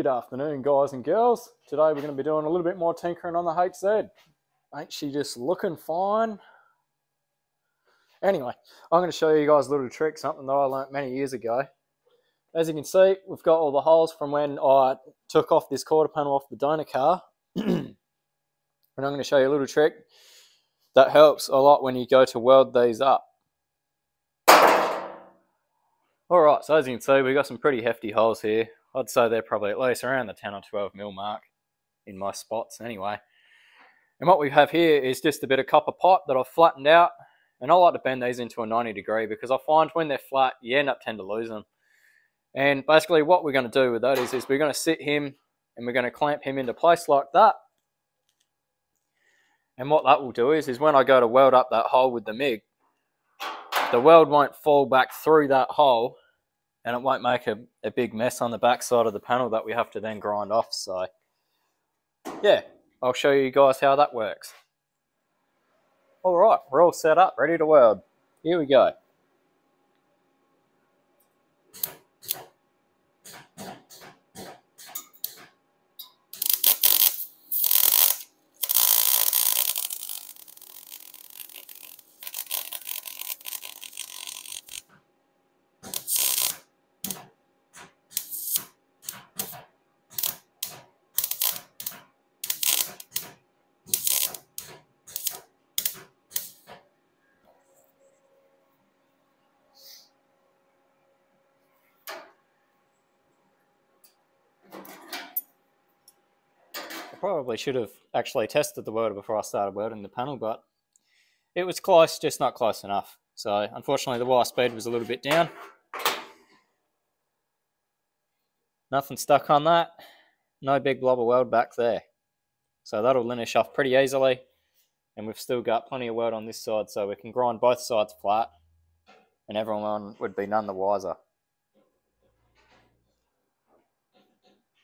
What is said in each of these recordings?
Good afternoon, guys and girls. Today we're going to be doing a little bit more tinkering on the HZ. Ain't she just looking fine? Anyway, I'm going to show you guys a little trick, something that I learnt many years ago. As you can see, we've got all the holes from when I took off this quarter panel off the donor car. and I'm going to show you a little trick that helps a lot when you go to weld these up. Alright, so as you can see, we've got some pretty hefty holes here. I'd say they're probably at least around the 10 or 12 mil mark in my spots anyway. And what we have here is just a bit of copper pipe that I've flattened out. And I like to bend these into a 90 degree because I find when they're flat, you end up tend to lose them. And basically what we're going to do with that is, is we're going to sit him and we're going to clamp him into place like that. And what that will do is, is when I go to weld up that hole with the MIG, the weld won't fall back through that hole and it won't make a, a big mess on the back side of the panel that we have to then grind off. So yeah, I'll show you guys how that works. All right, we're all set up, ready to weld. Here we go. Probably should have actually tested the welder before I started welding the panel, but it was close, just not close enough. So unfortunately the wire speed was a little bit down. Nothing stuck on that. No big blob of weld back there. So that'll linish off pretty easily. And we've still got plenty of weld on this side so we can grind both sides flat and everyone would be none the wiser.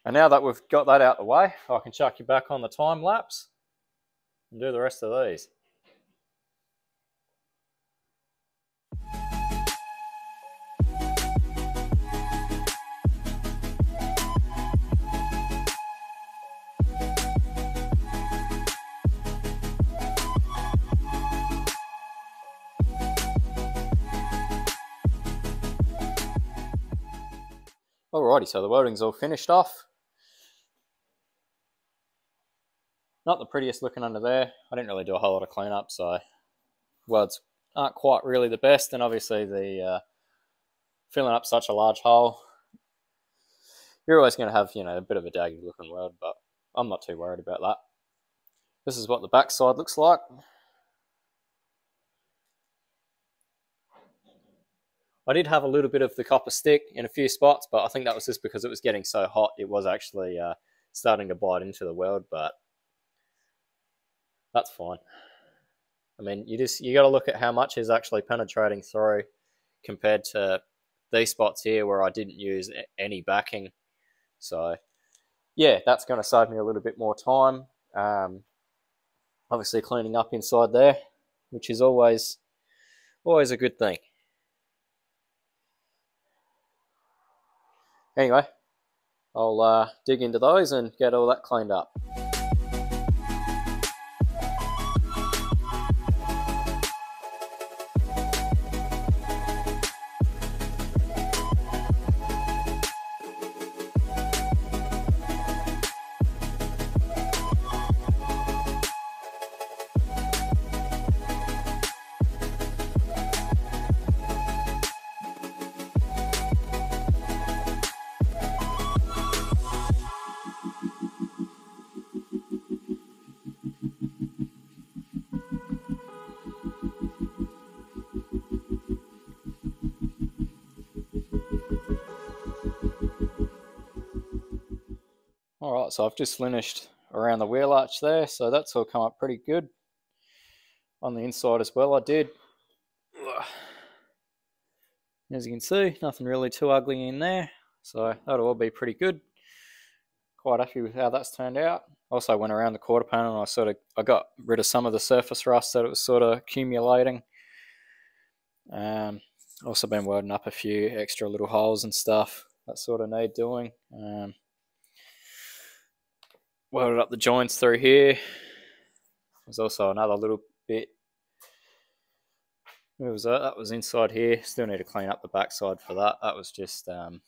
And now that we've got that out the way, I can chuck you back on the time lapse and do the rest of these. Alrighty, so the welding's all finished off. Not the prettiest looking under there. I didn't really do a whole lot of cleanup, so words aren't quite really the best. And obviously the uh, filling up such a large hole, you're always going to have, you know, a bit of a daggy looking weld, but I'm not too worried about that. This is what the back side looks like. I did have a little bit of the copper stick in a few spots, but I think that was just because it was getting so hot, it was actually uh, starting to bite into the weld, but that's fine. I mean, you just you got to look at how much is actually penetrating through compared to these spots here where I didn't use any backing. So, yeah, that's going to save me a little bit more time. Um, obviously, cleaning up inside there, which is always always a good thing. Anyway, I'll uh, dig into those and get all that cleaned up. Alright, so I've just finished around the wheel arch there, so that's all come up pretty good. On the inside as well I did. As you can see, nothing really too ugly in there, so that'll all be pretty good. Quite happy with how that's turned out. Also went around the quarter panel and I sort of I got rid of some of the surface rust that it was sort of accumulating. Um, also been welding up a few extra little holes and stuff that sort of need doing. Um, welded up the joints through here. There's also another little bit. Where was that? That was inside here. Still need to clean up the backside for that. That was just um,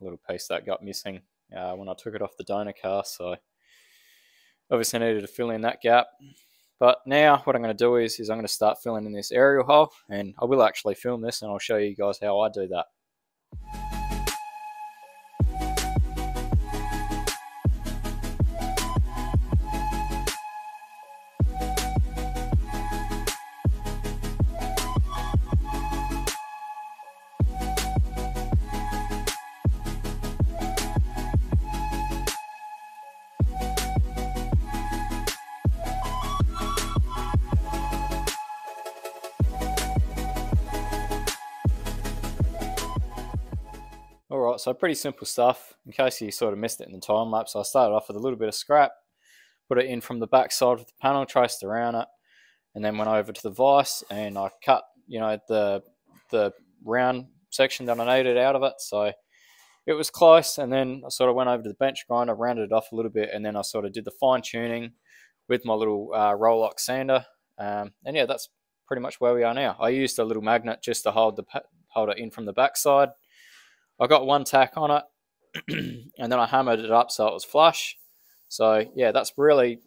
a little piece that got missing uh, when I took it off the donor car. So obviously needed to fill in that gap. But now what I'm going to do is, is I'm going to start filling in this aerial hole and I will actually film this and I'll show you guys how I do that. So pretty simple stuff. In case you sort of missed it in the time lapse, I started off with a little bit of scrap, put it in from the back side of the panel, traced around it, and then went over to the vise and I cut, you know, the the round section that I needed out of it. So it was close, and then I sort of went over to the bench grinder, rounded it off a little bit, and then I sort of did the fine tuning with my little uh, Roloc sander. Um, and yeah, that's pretty much where we are now. I used a little magnet just to hold the hold it in from the backside I got one tack on it and then I hammered it up so it was flush. So yeah, that's really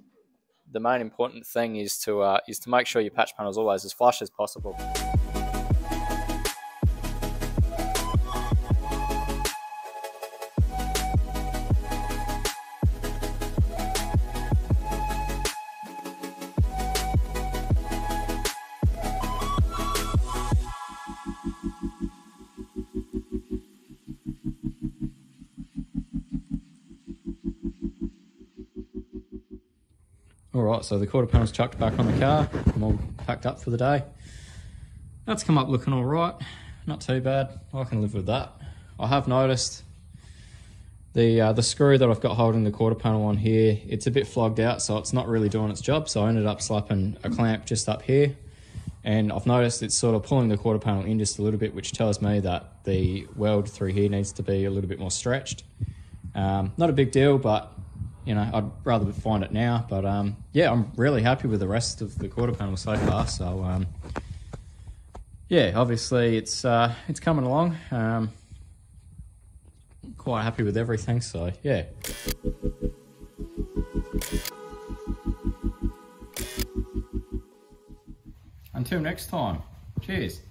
the main important thing is to uh, is to make sure your patch panel is always as flush as possible. All right, so the quarter panel's chucked back on the car. I'm all packed up for the day. That's come up looking all right. Not too bad. I can live with that. I have noticed the uh, the screw that I've got holding the quarter panel on here, it's a bit flogged out, so it's not really doing its job. So I ended up slapping a clamp just up here. And I've noticed it's sort of pulling the quarter panel in just a little bit, which tells me that the weld through here needs to be a little bit more stretched. Um, not a big deal, but you know, I'd rather find it now. But um, yeah, I'm really happy with the rest of the quarter panel so far. So um, yeah, obviously it's uh, it's coming along. Um, quite happy with everything. So yeah. Until next time, cheers.